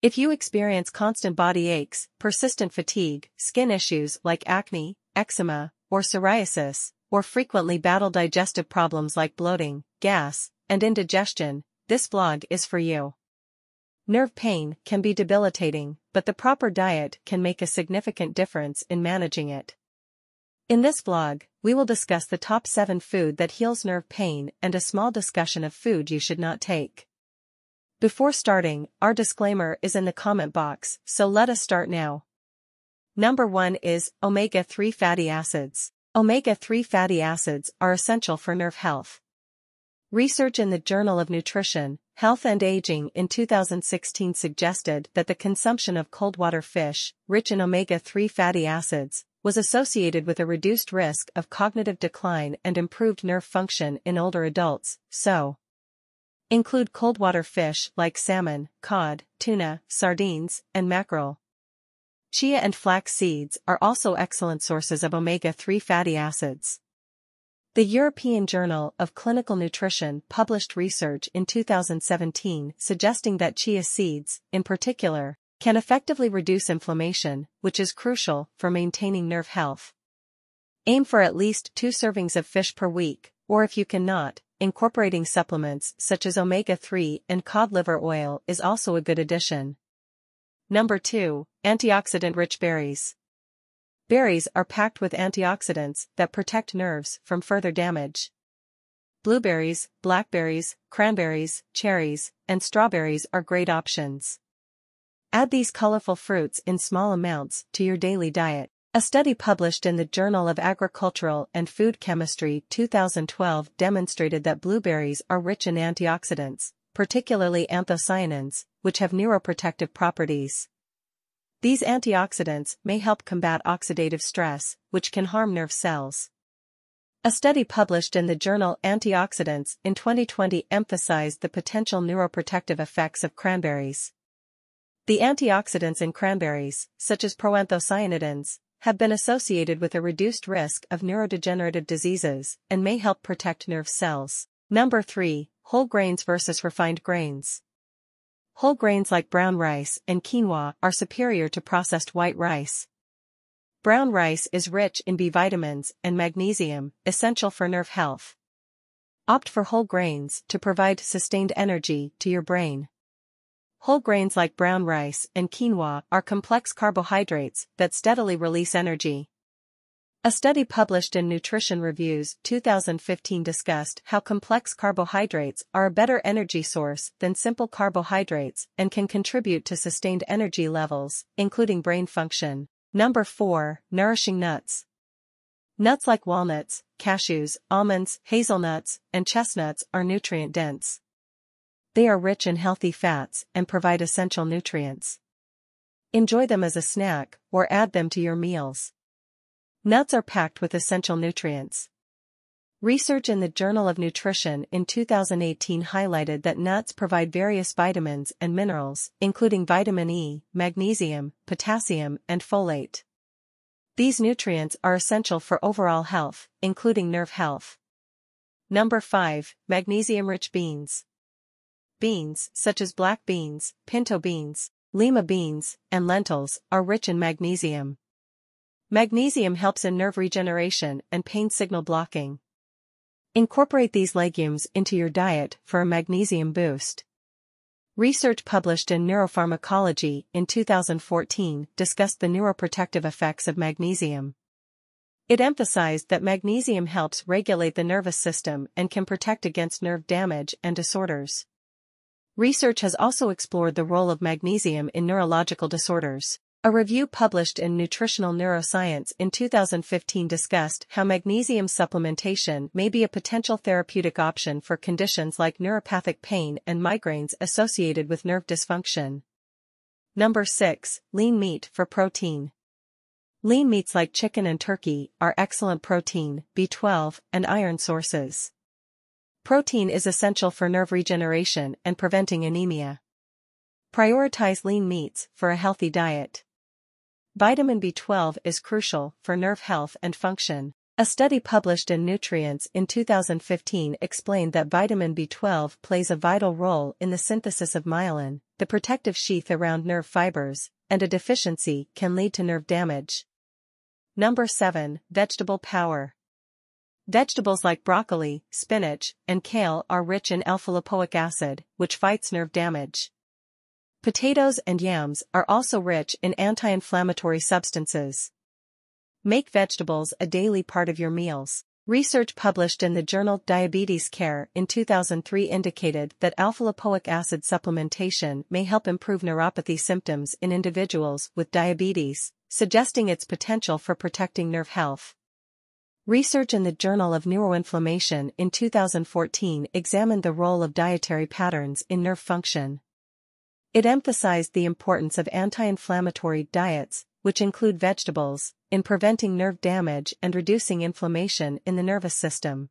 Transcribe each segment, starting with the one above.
If you experience constant body aches, persistent fatigue, skin issues like acne, eczema, or psoriasis, or frequently battle digestive problems like bloating, gas, and indigestion, this vlog is for you. Nerve pain can be debilitating, but the proper diet can make a significant difference in managing it. In this vlog, we will discuss the top 7 food that heals nerve pain and a small discussion of food you should not take. Before starting, our disclaimer is in the comment box, so let us start now. Number 1 is omega-3 fatty acids. Omega-3 fatty acids are essential for nerve health. Research in the Journal of Nutrition, Health and Aging in 2016 suggested that the consumption of cold water fish, rich in omega-3 fatty acids, was associated with a reduced risk of cognitive decline and improved nerve function in older adults, so include cold water fish like salmon, cod, tuna, sardines, and mackerel. Chia and flax seeds are also excellent sources of omega-3 fatty acids. The European Journal of Clinical Nutrition published research in 2017 suggesting that chia seeds, in particular, can effectively reduce inflammation, which is crucial for maintaining nerve health. Aim for at least two servings of fish per week, or if you cannot, incorporating supplements such as omega-3 and cod liver oil is also a good addition. Number 2. Antioxidant-rich berries. Berries are packed with antioxidants that protect nerves from further damage. Blueberries, blackberries, cranberries, cherries, and strawberries are great options. Add these colorful fruits in small amounts to your daily diet. A study published in the Journal of Agricultural and Food Chemistry 2012 demonstrated that blueberries are rich in antioxidants, particularly anthocyanins, which have neuroprotective properties. These antioxidants may help combat oxidative stress, which can harm nerve cells. A study published in the journal Antioxidants in 2020 emphasized the potential neuroprotective effects of cranberries. The antioxidants in cranberries, such as proanthocyanidins, have been associated with a reduced risk of neurodegenerative diseases and may help protect nerve cells. Number 3. Whole grains versus refined grains. Whole grains like brown rice and quinoa are superior to processed white rice. Brown rice is rich in B vitamins and magnesium, essential for nerve health. Opt for whole grains to provide sustained energy to your brain. Whole grains like brown rice and quinoa are complex carbohydrates that steadily release energy. A study published in Nutrition Reviews 2015 discussed how complex carbohydrates are a better energy source than simple carbohydrates and can contribute to sustained energy levels, including brain function. Number 4. Nourishing nuts. Nuts like walnuts, cashews, almonds, hazelnuts, and chestnuts are nutrient dense. They are rich in healthy fats and provide essential nutrients. Enjoy them as a snack or add them to your meals. Nuts are packed with essential nutrients. Research in the Journal of Nutrition in 2018 highlighted that nuts provide various vitamins and minerals, including vitamin E, magnesium, potassium, and folate. These nutrients are essential for overall health, including nerve health. Number 5. Magnesium-rich beans. Beans, such as black beans, pinto beans, lima beans, and lentils, are rich in magnesium. Magnesium helps in nerve regeneration and pain signal blocking. Incorporate these legumes into your diet for a magnesium boost. Research published in Neuropharmacology in 2014 discussed the neuroprotective effects of magnesium. It emphasized that magnesium helps regulate the nervous system and can protect against nerve damage and disorders. Research has also explored the role of magnesium in neurological disorders. A review published in Nutritional Neuroscience in 2015 discussed how magnesium supplementation may be a potential therapeutic option for conditions like neuropathic pain and migraines associated with nerve dysfunction. Number 6. Lean meat for protein. Lean meats like chicken and turkey are excellent protein, B12, and iron sources. Protein is essential for nerve regeneration and preventing anemia. Prioritize lean meats for a healthy diet. Vitamin B12 is crucial for nerve health and function. A study published in Nutrients in 2015 explained that vitamin B12 plays a vital role in the synthesis of myelin, the protective sheath around nerve fibers, and a deficiency can lead to nerve damage. Number 7. Vegetable Power Vegetables like broccoli, spinach, and kale are rich in alpha-lipoic acid, which fights nerve damage. Potatoes and yams are also rich in anti-inflammatory substances. Make vegetables a daily part of your meals. Research published in the journal Diabetes Care in 2003 indicated that alpha-lipoic acid supplementation may help improve neuropathy symptoms in individuals with diabetes, suggesting its potential for protecting nerve health. Research in the Journal of Neuroinflammation in 2014 examined the role of dietary patterns in nerve function. It emphasized the importance of anti-inflammatory diets, which include vegetables, in preventing nerve damage and reducing inflammation in the nervous system.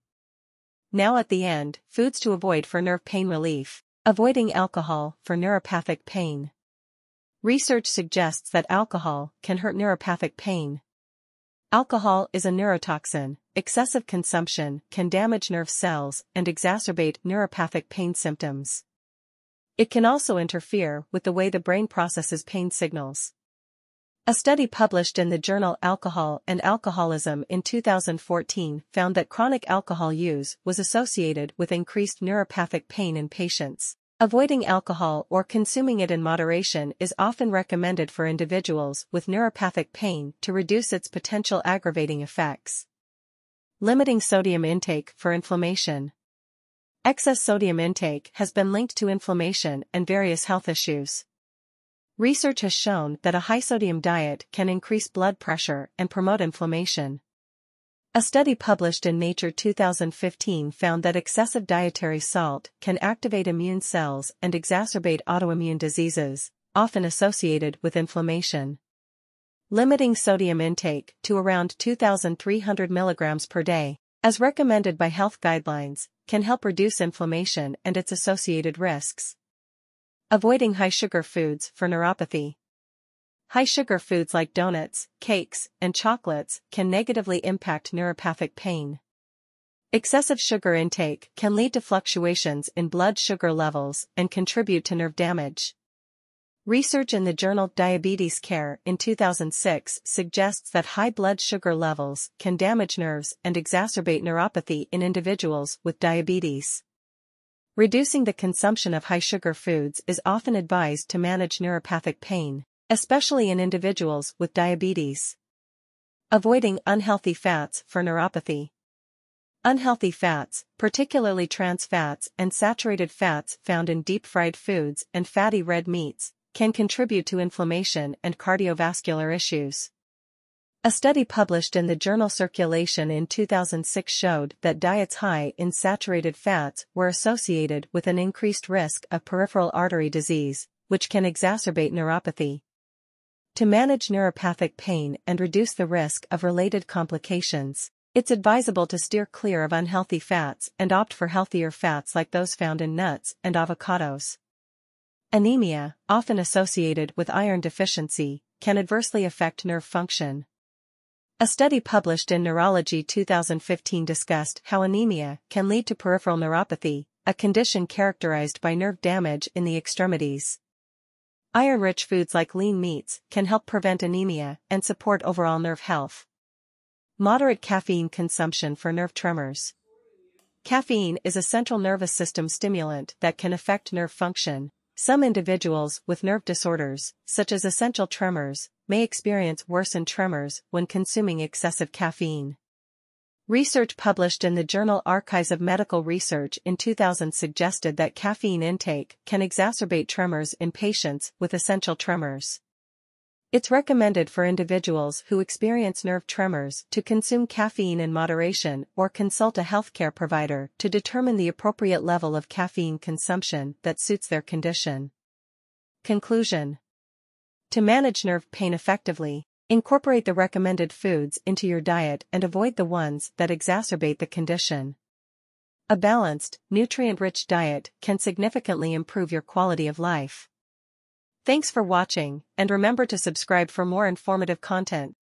Now at the end, foods to avoid for nerve pain relief. Avoiding alcohol for neuropathic pain. Research suggests that alcohol can hurt neuropathic pain. Alcohol is a neurotoxin, excessive consumption can damage nerve cells and exacerbate neuropathic pain symptoms. It can also interfere with the way the brain processes pain signals. A study published in the journal Alcohol and Alcoholism in 2014 found that chronic alcohol use was associated with increased neuropathic pain in patients. Avoiding alcohol or consuming it in moderation is often recommended for individuals with neuropathic pain to reduce its potential aggravating effects. Limiting sodium intake for inflammation. Excess sodium intake has been linked to inflammation and various health issues. Research has shown that a high-sodium diet can increase blood pressure and promote inflammation. A study published in Nature 2015 found that excessive dietary salt can activate immune cells and exacerbate autoimmune diseases, often associated with inflammation. Limiting sodium intake to around 2,300 mg per day, as recommended by health guidelines, can help reduce inflammation and its associated risks. Avoiding high-sugar foods for neuropathy. High-sugar foods like donuts, cakes, and chocolates can negatively impact neuropathic pain. Excessive sugar intake can lead to fluctuations in blood sugar levels and contribute to nerve damage. Research in the journal Diabetes Care in 2006 suggests that high blood sugar levels can damage nerves and exacerbate neuropathy in individuals with diabetes. Reducing the consumption of high-sugar foods is often advised to manage neuropathic pain, especially in individuals with diabetes. Avoiding unhealthy fats for neuropathy. Unhealthy fats, particularly trans fats and saturated fats found in deep-fried foods and fatty red meats, can contribute to inflammation and cardiovascular issues. A study published in the journal Circulation in 2006 showed that diets high in saturated fats were associated with an increased risk of peripheral artery disease, which can exacerbate neuropathy. To manage neuropathic pain and reduce the risk of related complications, it's advisable to steer clear of unhealthy fats and opt for healthier fats like those found in nuts and avocados. Anemia, often associated with iron deficiency, can adversely affect nerve function. A study published in Neurology 2015 discussed how anemia can lead to peripheral neuropathy, a condition characterized by nerve damage in the extremities. Iron-rich foods like lean meats can help prevent anemia and support overall nerve health. Moderate caffeine consumption for nerve tremors. Caffeine is a central nervous system stimulant that can affect nerve function, some individuals with nerve disorders, such as essential tremors, may experience worsened tremors when consuming excessive caffeine. Research published in the journal Archives of Medical Research in 2000 suggested that caffeine intake can exacerbate tremors in patients with essential tremors. It's recommended for individuals who experience nerve tremors to consume caffeine in moderation or consult a healthcare provider to determine the appropriate level of caffeine consumption that suits their condition. Conclusion To manage nerve pain effectively, incorporate the recommended foods into your diet and avoid the ones that exacerbate the condition. A balanced, nutrient-rich diet can significantly improve your quality of life. Thanks for watching, and remember to subscribe for more informative content.